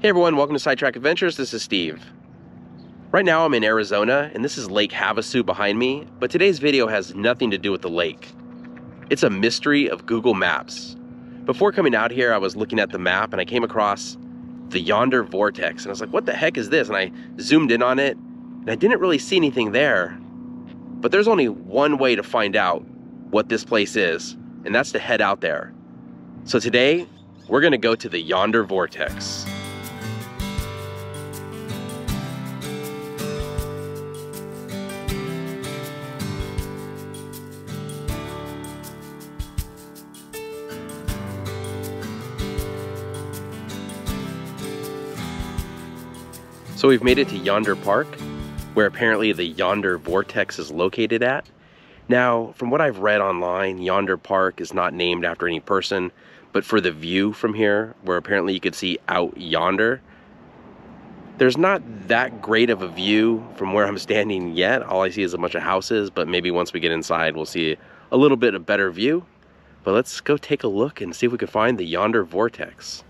Hey everyone, welcome to Sidetrack Adventures. This is Steve. Right now I'm in Arizona and this is Lake Havasu behind me, but today's video has nothing to do with the lake. It's a mystery of Google Maps. Before coming out here, I was looking at the map and I came across the Yonder Vortex and I was like, what the heck is this? And I zoomed in on it and I didn't really see anything there. But there's only one way to find out what this place is, and that's to head out there. So today, we're gonna go to the Yonder Vortex. So we've made it to Yonder Park, where apparently the Yonder Vortex is located at. Now, from what I've read online, Yonder Park is not named after any person, but for the view from here, where apparently you could see out yonder, there's not that great of a view from where I'm standing yet. All I see is a bunch of houses, but maybe once we get inside, we'll see a little bit of better view. But let's go take a look and see if we can find the Yonder Vortex.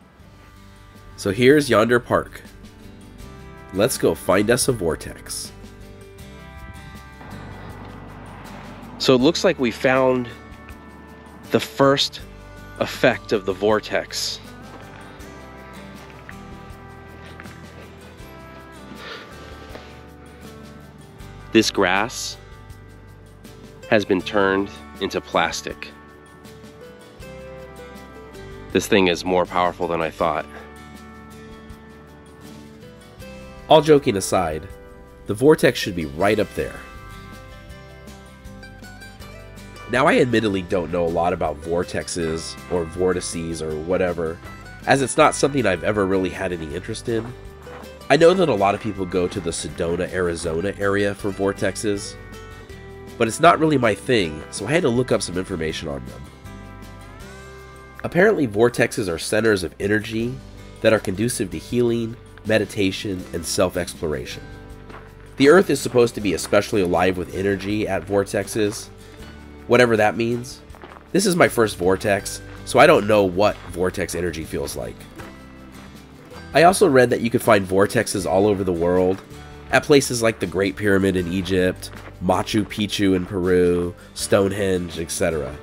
So here's Yonder Park. Let's go find us a vortex. So it looks like we found the first effect of the vortex. This grass has been turned into plastic. This thing is more powerful than I thought. All joking aside, the vortex should be right up there. Now, I admittedly don't know a lot about vortexes or vortices or whatever, as it's not something I've ever really had any interest in. I know that a lot of people go to the Sedona, Arizona area for vortexes, but it's not really my thing, so I had to look up some information on them. Apparently, vortexes are centers of energy that are conducive to healing, meditation, and self exploration. The Earth is supposed to be especially alive with energy at vortexes, whatever that means. This is my first vortex, so I don't know what vortex energy feels like. I also read that you could find vortexes all over the world, at places like the Great Pyramid in Egypt, Machu Picchu in Peru, Stonehenge, etc.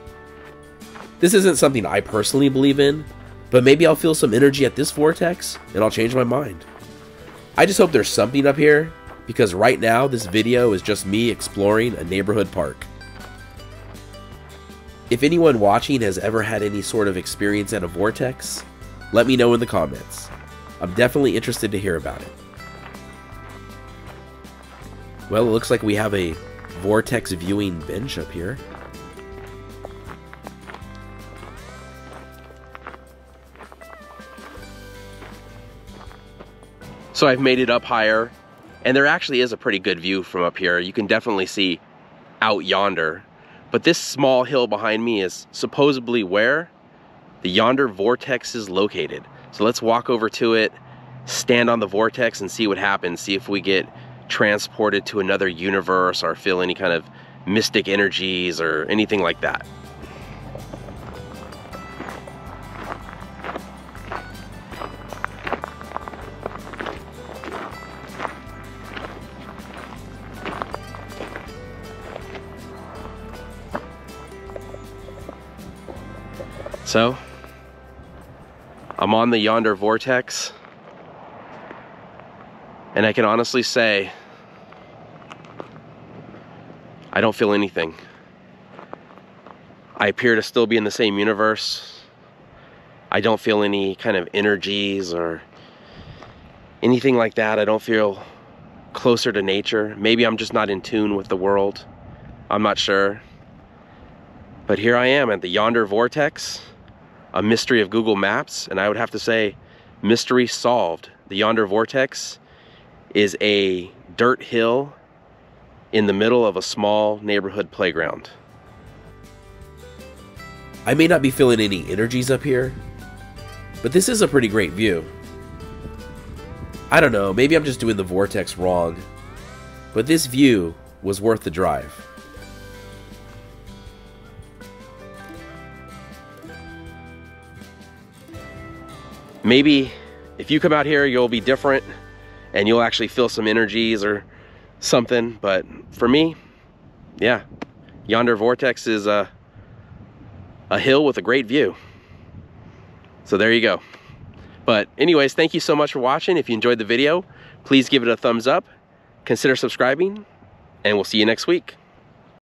This isn't something I personally believe in, but maybe I'll feel some energy at this vortex and I'll change my mind. I just hope there's something up here because right now this video is just me exploring a neighborhood park. If anyone watching has ever had any sort of experience at a vortex, let me know in the comments. I'm definitely interested to hear about it. Well, it looks like we have a vortex viewing bench up here. So I've made it up higher, and there actually is a pretty good view from up here. You can definitely see out yonder. But this small hill behind me is supposedly where the yonder vortex is located. So let's walk over to it, stand on the vortex and see what happens. See if we get transported to another universe or feel any kind of mystic energies or anything like that. So, I'm on the Yonder Vortex, and I can honestly say, I don't feel anything. I appear to still be in the same universe. I don't feel any kind of energies or anything like that. I don't feel closer to nature. Maybe I'm just not in tune with the world. I'm not sure. But here I am at the Yonder Vortex a mystery of Google Maps, and I would have to say, mystery solved. The Yonder Vortex is a dirt hill in the middle of a small neighborhood playground. I may not be feeling any energies up here, but this is a pretty great view. I don't know, maybe I'm just doing the vortex wrong, but this view was worth the drive. Maybe if you come out here, you'll be different and you'll actually feel some energies or something. But for me, yeah, yonder vortex is a, a hill with a great view. So there you go. But anyways, thank you so much for watching. If you enjoyed the video, please give it a thumbs up, consider subscribing, and we'll see you next week.